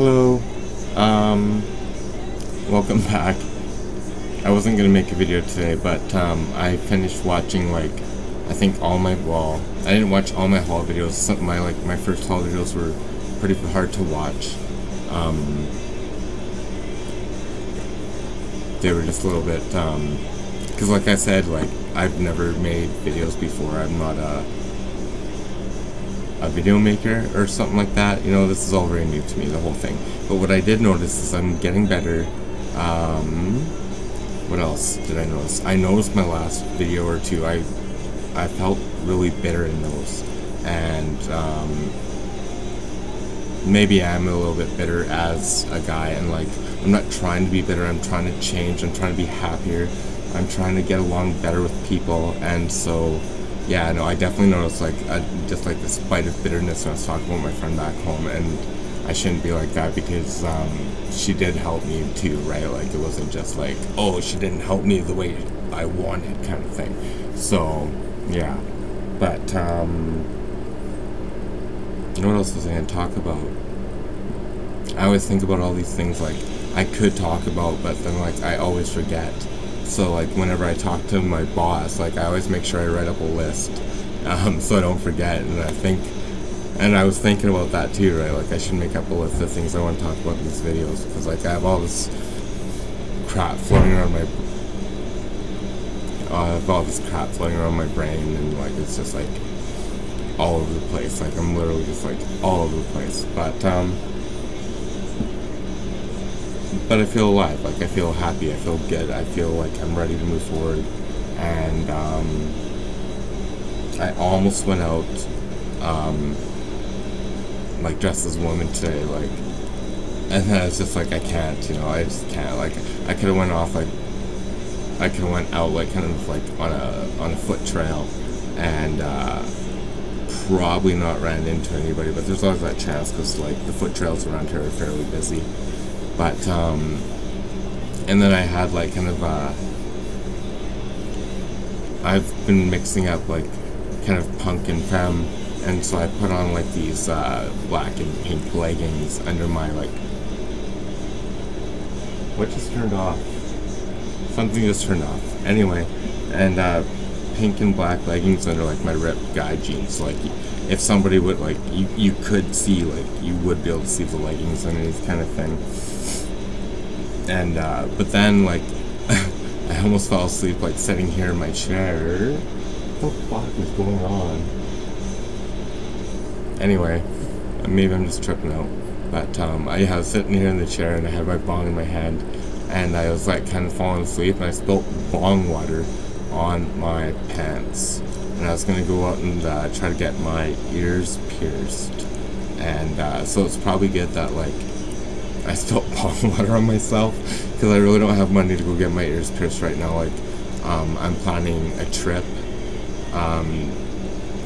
Hello. Um, welcome back. I wasn't gonna make a video today, but um, I finished watching like I think all my well, I didn't watch all my haul videos. Some my like my first haul videos were pretty hard to watch. Um, they were just a little bit um, because like I said, like I've never made videos before. I'm not a a video maker or something like that. You know, this is all very new to me, the whole thing. But what I did notice is I'm getting better. Um, what else did I notice? I noticed my last video or two, I I felt really bitter in those. And um, maybe I'm a little bit bitter as a guy and like I'm not trying to be bitter, I'm trying to change, I'm trying to be happier, I'm trying to get along better with people and so yeah, no, I definitely noticed like a, just like this bite of bitterness when I was talking about my friend back home, and I shouldn't be like that because um, she did help me too, right? Like it wasn't just like oh she didn't help me the way I wanted kind of thing. So yeah, but um, you know what else was I gonna talk about? I always think about all these things like I could talk about, but then like I always forget. So like whenever I talk to my boss, like I always make sure I write up a list, um, so I don't forget. And I think, and I was thinking about that too, right? Like I should make up a list of things I want to talk about in these videos because like I have all this crap floating around my, I have all this crap floating around my brain, and like it's just like all over the place. Like I'm literally just like all over the place. But um but I feel alive. Like I feel happy. I feel good. I feel like I'm ready to move forward. And um, I almost went out, um, like dressed as a woman today. Like, and then I was just like, I can't. You know, I just can't. Like, I could have went off like, I could have went out like kind of like on a on a foot trail, and. Uh, probably not ran into anybody, but there's always that chance because like the foot trails around here are fairly busy. But, um, and then I had like kind of, uh, I've been mixing up like kind of punk and femme, and so I put on like these uh, black and pink leggings under my like. What just turned off? Something just turned off. Anyway, and uh, pink and black leggings under like my ripped guy jeans. Like if somebody would like you, you could see like you would be able to see the leggings underneath kind of thing and uh, but then like I almost fell asleep like sitting here in my chair. What the fuck is going on? Anyway, maybe I'm just tripping out. But um, I, I was sitting here in the chair and I had my bong in my hand, and I was like kind of falling asleep, and I spilled bong water on my pants, and I was gonna go out and uh, try to get my ears pierced, and uh, so it's probably good that like I spilled bong water on myself because I really don't have money to go get my ears pierced right now. Like, um, I'm planning a trip, um,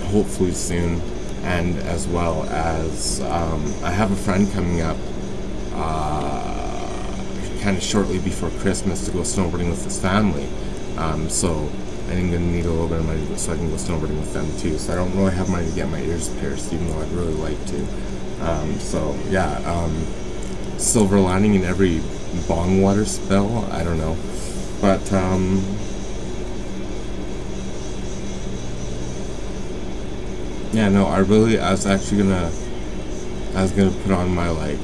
hopefully soon, and as well as um, I have a friend coming up, uh, kind of shortly before Christmas to go snowboarding with his family. Um, so I'm gonna need a little bit of money so I can go snowboarding with them too. So I don't really have money to get my ears pierced, even though I'd really like to. Um, so yeah. Silver lining in every bong water spill. I don't know. But, um, yeah, no, I really, I was actually gonna, I was gonna put on my, like,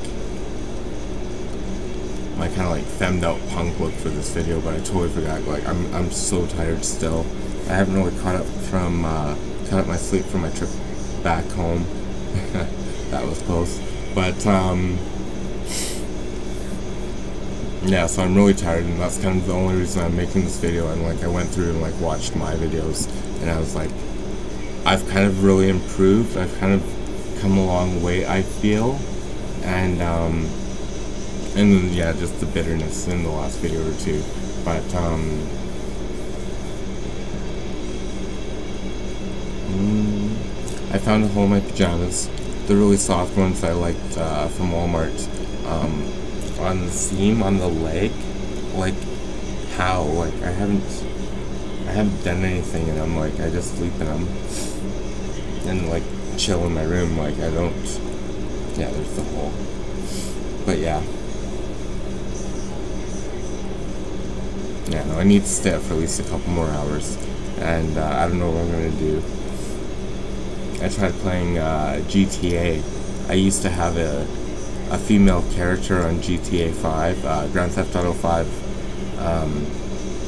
my kind of like femmed out punk look for this video, but I totally forgot. Like, I'm, I'm so tired still. I haven't really caught up from, uh, caught up my sleep from my trip back home. that was close. But, um, yeah, so I'm really tired, and that's kind of the only reason I'm making this video. And like, I went through and like watched my videos, and I was like, I've kind of really improved. I've kind of come a long way. I feel, and um, and then yeah, just the bitterness in the last video or two, but um. Mm, I found a hole in my pajamas. The really soft ones I liked uh, from Walmart. Um, on the seam on the leg like how like I haven't I haven't done anything and I'm like I just sleep and I'm, and like chill in my room like I don't yeah there's the hole but yeah. Yeah, no, I need to stay up for at least a couple more hours, and uh, I don't know what I'm gonna do. I tried playing uh, GTA. I used to have a a female character on GTA 5, uh, Grand Theft Auto 5. Um,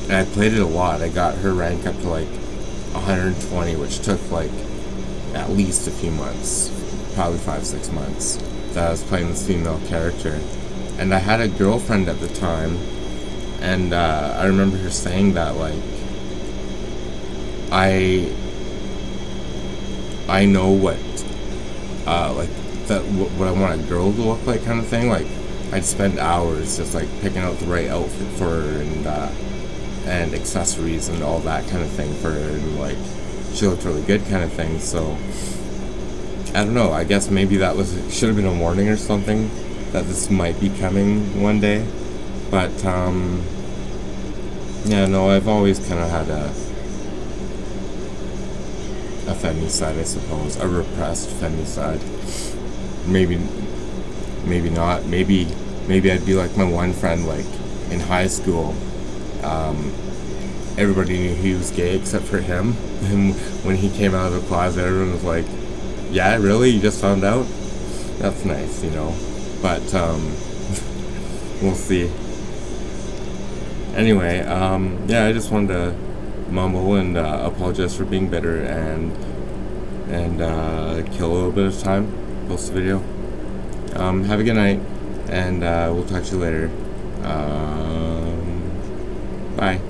and I played it a lot. I got her rank up to like 120, which took like at least a few months, probably five, six months, that I was playing this female character. And I had a girlfriend at the time, and uh, I remember her saying that like I I know what uh, like that what I want a girl to look like kind of thing. Like I'd spend hours just like picking out the right outfit for her and uh, and accessories and all that kind of thing for her and like she looked really good kind of thing. So I don't know. I guess maybe that was should have been a warning or something that this might be coming one day. But um, yeah, no, I've always kind of had a a femme side, I suppose, a repressed femme side maybe maybe not. Maybe maybe I'd be like my one friend like in high school um, everybody knew he was gay except for him. And when he came out of the closet everyone was like yeah really? You just found out? That's nice you know? But um, we'll see. Anyway um, yeah I just wanted to mumble and uh, apologize for being bitter and and uh, kill a little bit of time post the video. Um, have a good night, and uh, we'll talk to you later. Um, bye.